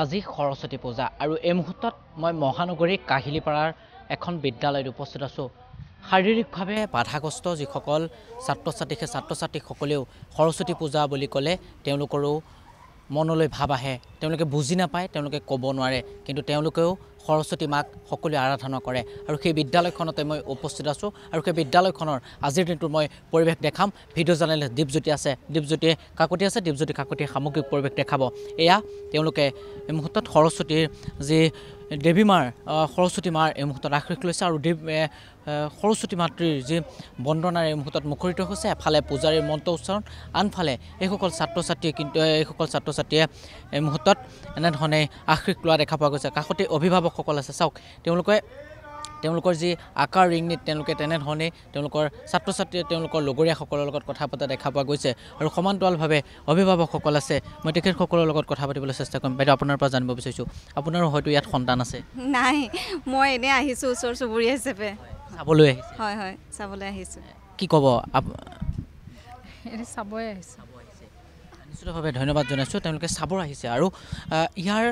আজি সৰস্বতী পূজা আৰু এই মুহূৰ্তত মই মহানগৰী কাহিলীপাৰাৰ এখন বিদ্যালয়ত উপস্থিত আছোঁ। শাৰীৰিকভাৱে বাধাগ্ৰস্ত যিসকল ছাত্ৰ ছাত্ৰী সেই ছাত্ৰ ছাত্ৰীসকলেও সৰস্বতী পূজা বুলি ক'লে তেওঁলোকৰো মনলৈ ভাৱ আহে। তেওঁলোকে বুজি নাপায় তেওঁলোকে ক'ব নোৱাৰে। কিন্তু তেওঁলোকেও সৰস্বতী মাক সকলোৱে আৰাধনা কৰে। আৰু সেই বিদ্যালয়খনতে মই উপস্থিত আছোঁ। আৰু সেই বিদ্যালয়খনৰ আজিৰ দিনটোৰ মই পৰিৱেশ দেখাম। ভিডিঅ' জাৰ্নেলিষ্ট দীপজ্যোতি আছে। দীপজ্যোতিয়ে কাকতি আছে। দীপজ্যোতি কাকতিয়ে সামগ্ৰিক পৰিৱেশ দেখাব। এয়া তেওঁলোকে এই মুহূৰ্তত সৰস্বতীৰ যি দেৱী মাৰ সৰস্বতী মাৰ এই মুহূৰ্তত আশীষ লৈছে আৰু দেৱ সৰস্বতী মাতৃৰ যি বন্দনাৰ এই মুহূৰ্তত মুখৰিত হৈছে এফালে পূজাৰীৰ মন্ত্ৰ উচ্চাৰণ আনফালে এইসকল ছাত্ৰ ছাত্ৰীয়ে কিন্তু এইসকল ছাত্ৰ ছাত্ৰীয়ে এই মুহূৰ্তত এনেধৰণে আশীষ লোৱা দেখা পোৱা গৈছে। কাষতে অভিভাৱকসকল আছে। চাওক তেওঁলোকে তেওঁলোকৰ যি আকাৰ ৰিংনীত তেওঁলোকে তেনেধৰণে তেওঁলোকৰ ছাত্ৰ ছাত্ৰীয়ে তেওঁলোকৰ লগৰীয়াসকলৰ লগত কথা পতা দেখা পোৱা গৈছে আৰু সমান্তৰালভাৱে অভিভাৱকসকল আছে। মই তেখেতসকলৰ লগত কথা পাতিবলৈ চেষ্টা কৰিম। বাইদেউ আপোনাৰ পৰা জানিব বিচাৰিছোঁ। আপোনাৰো হয়তো ইয়াত সন্তান আছে। নাই মই এনেই আহিছোঁ ওচৰ চুবুৰীয়া হিচাপে। চাবলৈ আহিছে? হয় হয় চাবলৈ আহিছোঁ। কি ক'ব চাবই আহিছোঁ। নিশ্চিতভাৱে ধন্যবাদ জনাইছোঁ। তেওঁলোকে চাব আহিছে আৰু ইয়াৰ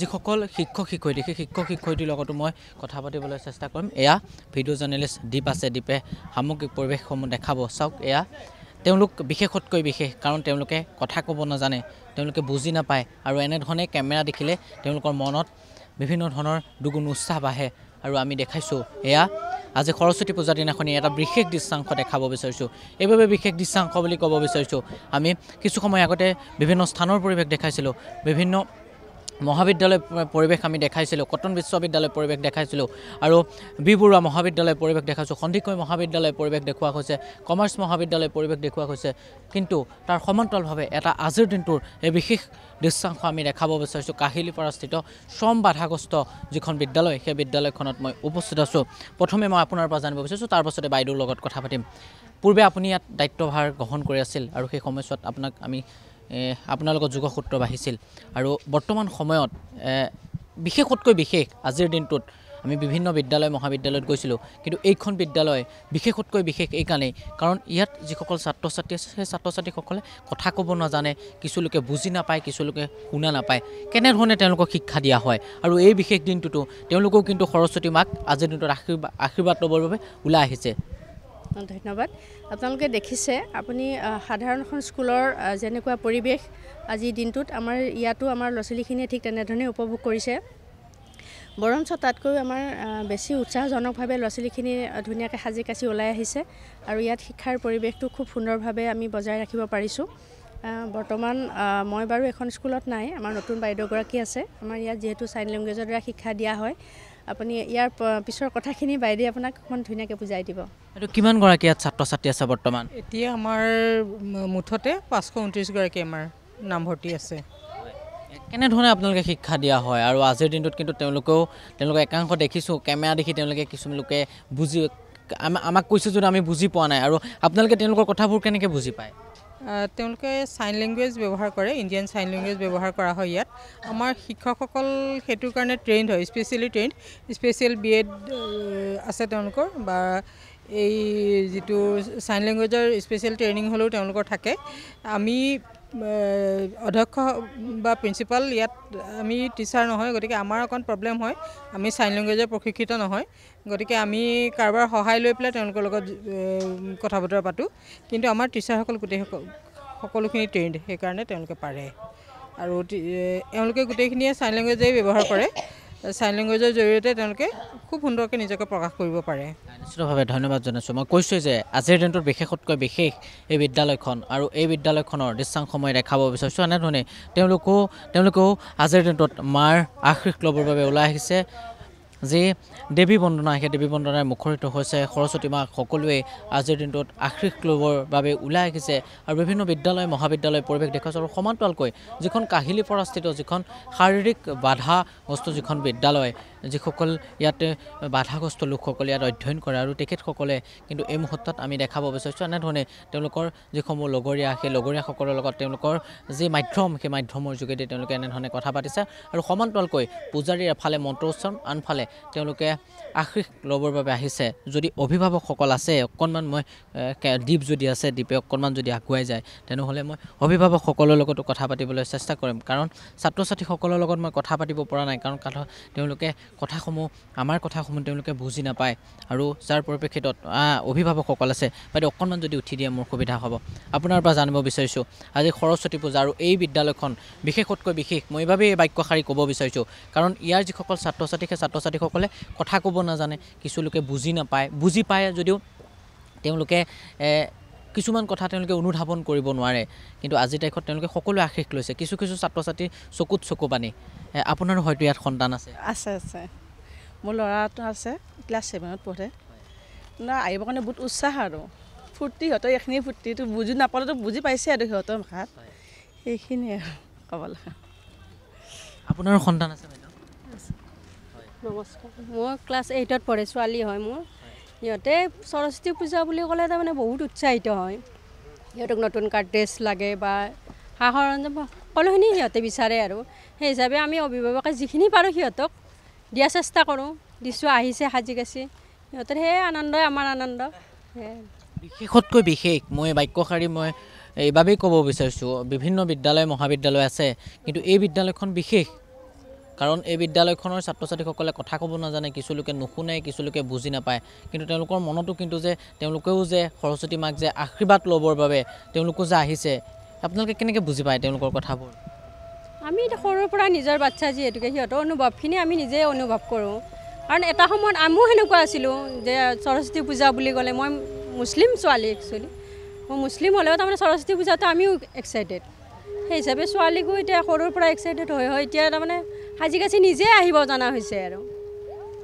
যিসকল শিক্ষক শিক্ষয়িত্ৰী সেই শিক্ষক শিক্ষয়িত্ৰীৰ লগতো মই কথা পাতিবলৈ চেষ্টা কৰিম। এয়া ভিডিঅ' জাৰ্নেলিষ্ট দীপ আছে। দীপে সামগ্ৰিক পৰিৱেশসমূহ দেখাব। চাওক এয়া তেওঁলোক বিশেষতকৈ বিশেষ কাৰণ তেওঁলোকে কথা ক'ব নাজানে তেওঁলোকে বুজি নাপায় আৰু এনেধৰণে কেমেৰা দেখিলে তেওঁলোকৰ মনত বিভিন্ন ধৰণৰ দুগুণ উৎসাহ বাঢ়ে আৰু আমি দেখাইছোঁ। এয়া আজি সৰস্বতী পূজাৰ দিনাখনি এটা বিশেষ দৃশ্যাংশ দেখাব বিচাৰিছোঁ। এইবাবে বিশেষ দৃশ্যাংশ বুলি ক'ব বিচাৰিছোঁ। আমি কিছু সময় আগতে বিভিন্ন স্থানৰ পৰিৱেশ দেখাইছিলোঁ। বিভিন্ন মহাবিদ্যালয় পৰিৱেশ আমি দেখাইছিলোঁ কটন বিশ্ববিদ্যালয় পৰিৱেশ দেখাইছিলোঁ আৰু বি বৰুৱা মহাবিদ্যালয় পৰিৱেশ দেখাইছোঁ সন্দিকৈ মহাবিদ্যালয় পৰিৱেশ দেখুওৱা হৈছে কমাৰ্চ মহাবিদ্যালয় পৰিৱেশ দেখুওৱা হৈছে কিন্তু তাৰ সমান্তৰালভাৱে এটা আজিৰ দিনটোৰ এই বিশেষ দৃশ্যাংশ আমি দেখাব বিচাৰিছোঁ কাহিলীপাৰাস্থিত শ্ৰম বাধাগ্ৰস্ত যিখন বিদ্যালয় সেই বিদ্যালয়খনত মই উপস্থিত আছোঁ। প্ৰথমে মই আপোনাৰ পৰা জানিব বিচাৰিছোঁ তাৰ পাছতে বাইদেউৰ লগত কথা পাতিম। পূৰ্বে আপুনি ইয়াত দায়িত্বভাৰ গ্ৰহণ কৰি আছিল আৰু সেই সময়ছোৱাত আপোনাক আমি লগত যোগসূত্ৰ বাঢ়িছিল। আৰু বৰ্তমান সময়ত বিশেষতকৈ বিশেষ আজিৰ দিনটোত আমি বিভিন্ন বিদ্যালয় মহাবিদ্যালয়ত গৈছিলোঁ। কিন্তু এইখন বিদ্যালয় বিশেষতকৈ বিশেষ এইকাৰণেই কাৰণ ইয়াত যিসকল ছাত্ৰ ছাত্ৰী আছে সেই ছাত্ৰ ছাত্ৰীসকলে কথা ক'ব নাজানে কিছুলোকে বুজি নাপায় কিছুলোকে শুনা নাপায়। কেনেধৰণে তেওঁলোকক শিক্ষা দিয়া হয়? আৰু এই বিশেষ দিনটোতো তেওঁলোকেও কিন্তু সৰস্বতী মাক আজিৰ দিনটোত আশীৰ্বাদ আশীৰ্বাদ ল'বৰ বাবে ওলাই আহিছে। ধন্যবাদ। আপোনালোকে দেখিছে আপুনি সাধাৰণ এখন স্কুলৰ যেনেকুৱা পৰিৱেশ আজিৰ দিনটোত আমাৰ ইয়াতো আমাৰ ল'ৰা ছোৱালীখিনিয়ে ঠিক তেনেধৰণে উপভোগ কৰিছে। বৰঞ্চ তাতকৈ আমাৰ বেছি উৎসাহজনকভাৱে ল'ৰা ছোৱালীখিনি ধুনীয়াকৈ সাজি কাচি ওলাই আহিছে আৰু ইয়াত শিক্ষাৰ পৰিৱেশটো খুব সুন্দৰভাৱে আমি বজাই ৰাখিব পাৰিছোঁ। বৰ্তমান মই বাৰু এখন স্কুলত নাই আমাৰ নতুন বাইদেউগৰাকী আছে। আমাৰ ইয়াত যিহেতু চাইন লেংগুৱেজৰ দ্বাৰা শিক্ষা দিয়া হয়। আপুনি ইয়াৰ পিছৰ কথাখিনি বাইদেৱে আপোনাক অকণমান ধুনীয়াকৈ বুজাই দিব। এইটো কিমানগৰাকী ইয়াত ছাত্ৰ ছাত্ৰী আছে বৰ্তমান? এতিয়া আমাৰ মুঠতে পাঁচশ ঊনত্ৰিছগৰাকী আমাৰ নামভৰ্তি আছে। কেনেধৰণে আপোনালোকে শিক্ষা দিয়া হয়? আৰু আজিৰ দিনটোত কিন্তু তেওঁলোকেও তেওঁলোকে একাংশ দেখিছোঁ কেমেৰা দেখি তেওঁলোকে কিছুমান লোকে বুজি আমা- আমাক কৈছে যদি আমি বুজি পোৱা নাই। আৰু আপোনালোকে তেওঁলোকৰ কথাবোৰ কেনেকৈ বুজি পায়? তেওঁলোকে চাইন লেংগুৱেজ ব্যৱহাৰ কৰে ইণ্ডিয়ান চাইন লেংগুৱেজ ব্যৱহাৰ কৰা হয় ইয়াত। আমাৰ শিক্ষকসকল সেইটোৰ কাৰণে ট্ৰেইণ্ড হয় specially trained special B Ed আছে তেওঁলোকৰ বা এই যিটো চাইন লেংগুৱেজৰ স্পেচিয়েল ট্ৰেইনিং হ'লেও তেওঁলোকৰ থাকে। আমি অধ্যক্ষ বা প্ৰিন্সিপাল ইয়াত আমি টিচাৰ নহয় গতিকে আমাৰ অকণ প্ৰব্লেম হয়। আমি চাইন লেংগুৱেজৰ প্ৰশিক্ষিত নহয় গতিকে আমি কাৰোবাৰ সহায় লৈ পেলাই তেওঁলোকৰ লগত কথা বতৰা পাতোঁ। কিন্তু আমাৰ টিচাৰসকল গোটেই সকল- সকলোখিনি ট্ৰেইণ্ড সেইকাৰণে তেওঁলোকে পাৰে। আৰু এওঁলোকে গোটেইখিনিয়ে চাইন লেংগুৱেজেই ব্যৱহাৰ কৰে। চাইন লেংগুৱেজৰ জৰিয়তে তেওঁলোকে খুব সুন্দৰকৈ নিজকে প্ৰকাশ কৰিব পাৰে। নিশ্চিতভাৱে ধন্যবাদ জনাইছোঁ। মই কৈছোঁৱেই যে আজিৰ দিনটোত বিশেষতকৈ বিশেষ এই বিদ্যালয়খন আৰু এই বিদ্যালয়খনৰ দৃশ্যাংশ মই দেখাব বিচাৰিছোঁ। এনেধৰণে তেওঁলোকেও তেওঁলোকেও আজিৰ দিনটোত মাৰ আশীষ ল'বৰ বাবে ওলাই আহিছে। যি দেৱী বন্দনা সেই দেৱী বন্দনাই মুখৰিত হৈছে। সৰস্বতী মাক সকলোৱে আজিৰ দিনটোত আশীষ ল'বৰ বাবে ওলাই আহিছে আৰু বিভিন্ন বিদ্যালয় মহাবিদ্যালয় পৰিৱেশ দেখুৱাইছে আৰু সমান্তৰালকৈ যিখন কাহিলীপৰাস্থিত যিখন শাৰীৰিক বাধাগ্ৰস্ত যিখন বিদ্যালয় যিসকল ইয়াতে বাধাগ্ৰস্ত লোকসকল ইয়াত অধ্যয়ন কৰে আৰু তেখেতসকলে কিন্তু এই মুহূৰ্তত আমি দেখাব বিচাৰিছোঁ এনেধৰণে তেওঁলোকৰ যিসমূহ লগৰীয়া সেই লগৰীয়াসকলৰ লগত তেওঁলোকৰ যি মাধ্যম সেই মাধ্যমৰ যোগেদি তেওঁলোকে এনেধৰণে কথা পাতিছে আৰু সমান্তৰালকৈ পূজাৰীৰ এফালে মন্ত্ৰোচ্চাৰণ আনফালে তেওঁলোকে আশীষ ল'বৰ বাবে আহিছে। যদি অভিভাৱকসকল আছে অকণমান মই দ্বীপ যদি আছে দ্বীপে অকণমান যদি আগুৱাই যায় তেনেহ'লে মই অভিভাৱকসকলৰ লগতো কথা পাতিবলৈ চেষ্টা কৰিম। কাৰণ ছাত্ৰ ছাত্ৰীসকলৰ লগত মই কথা পাতিব পৰা নাই। কাৰণ তেওঁলোকে কথাসমূহ আমাৰ কথাসমূহ তেওঁলোকে বুজি নাপায় আৰু যাৰ পৰিপ্ৰেক্ষিতত অভিভাৱকসকল আছে বাইদেউ অকণমান যদি উঠি দিয়ে মোৰ সুবিধা হ'ব। আপোনাৰ পৰা জানিব বিচাৰিছোঁ আজি সৰস্বতী পূজা আৰু এই বিদ্যালয়খন বিশেষতকৈ বিশেষ। মই এইবাবেই এই বাক্যশাৰী ক'ব বিচাৰিছোঁ কাৰণ ইয়াৰ যিসকল ছাত্ৰ ছাত্ৰী সেই ছাত্ৰ ছাত্ৰীসকলে কথা ক'ব নাজানে কিছুলোকে বুজি নাপায় বুজি পায় যদিও তেওঁলোকে কিছুমান কথা তেওঁলোকে অনুধাৱন কৰিব নোৱাৰে। কিন্তু আজিৰ তাৰিখত তেওঁলোকে সকলোৱে আশীষ লৈছে। কিছু কিছু ছাত্ৰ ছাত্ৰীৰ চকুত চকু পানী আপোনাৰো হয়তো ইয়াত সন্তান আছে। আছে আছে। মোৰ ল'ৰাটো আছে ক্লাছ ছেভেনত পঢ়ে। না আহিবৰ কাৰণে বহুত উৎসাহ আৰু। ফূৰ্তি সিহঁতৰ এইখিনি ফূৰ্তিটো বুজি নাপালেতো বুজি পাইছে আৰু সিহঁতৰ ভাষাত। সেইখিনিয়ে আৰু ক'ব লগা আপোনাৰো সন্তান আছে বাইদেউ? নমস্কাৰ। মই ক্লাছ এইটত পঢ়ে ছোৱালী হয় মোৰ। সিহঁতে সৰস্বতী পূজা বুলি ক'লে তাৰমানে বহুত উৎসাহিত হয়। সিহঁতক নতুন কাৰ ড্ৰেছ লাগে বা সা সৰঞ্জাম সকলোখিনি সিহঁতে বিচাৰে আৰু। সেই হিচাপে আমি অভিভাৱকে যিখিনি পাৰোঁ সিহঁতক দিয়া চেষ্টা কৰোঁ। দিছোঁ আহিছে সাজি কাচি। সিহঁতৰ সেই আনন্দই আমাৰ আনন্দ। বিশেষতকৈ বিশেষ মই বাক্যশাৰী মই এইবাবেই ক'ব বিচাৰিছোঁ। বিভিন্ন বিদ্যালয় মহাবিদ্যালয় আছে। কিন্তু এই বিদ্যালয়খন বিশেষ। কাৰণ এই বিদ্যালয়খনৰ ছাত্ৰ ছাত্ৰীসকলে কথা ক'ব নাজানে কিছুলোকে নুশুনে কিছুলোকে বুজি নাপায়। কিন্তু তেওঁলোকৰ মনতো কিন্তু যে তেওঁলোকেও যে সৰস্বতী মাক যে আশীৰ্বাদ ল'বৰ বাবে তেওঁলোকো যে আহিছে আপোনালোকে কেনেকৈ বুজি পায় তেওঁলোকৰ কথাবোৰ? আমি সৰুৰ পৰা নিজৰ বাচ্ছা যিহেতুকে সিহঁতৰ অনুভৱখিনি আমি নিজে অনুভৱ কৰোঁ। কাৰণ এটা সময়ত আমিও সেনেকুৱা আছিলোঁ যে সৰস্বতী পূজা বুলি ক'লে মই মুছলিম ছোৱালী একচুৱেলি মই মুছলিম হ'লেও তাৰমানে সৰস্বতী পূজাটো আমিও এক্সাইটেড সেই হিচাপে ছোৱালীকো এতিয়া সৰুৰ পৰা এক্সাইটেড হৈ হৈ এতিয়া তাৰমানে সাজি কাচি নিজে আহিব জনা হৈছে আৰু।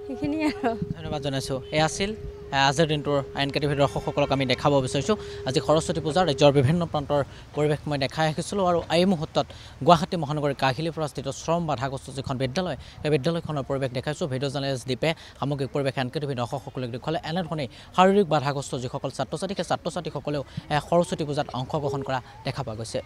সেইখিনিয়ে আৰু। ধন্যবাদ জনাইছোঁ। এয়া আছিল আজিৰ দিনটোৰ আইন কাটিভি দৰ্শকসকলক আমি দেখাব বিচাৰিছোঁ। আজি সৰস্বতী পূজাৰ ৰাজ্যৰ বিভিন্ন প্ৰান্তৰ পৰিৱেশ মই দেখাই ৰাখিছিলোঁ আৰু এই মুহূৰ্তত গুৱাহাটী মহানগৰীৰ কাহিলীৰ পৰা স্থিত শ্ৰম বাধাগ্ৰস্ত যিখন বিদ্যালয় সেই বিদ্যালয়খনৰ পৰিৱেশ দেখাইছোঁ। ভিডিঅ' জাৰ্নেলিষ্ট দ্বীপে সামগ্ৰিক পৰিৱেশ আইন কাটিভি দৰ্শকসকলক দেখুৱালে। এনেধৰণেই শাৰীৰিক বাধাগ্ৰস্ত যিসকল ছাত্ৰ ছাত্ৰী সেই ছাত্ৰ ছাত্ৰীসকলেও সৰস্বতী পূজাত অংশগ্ৰহণ কৰা দেখা পোৱা গৈছে।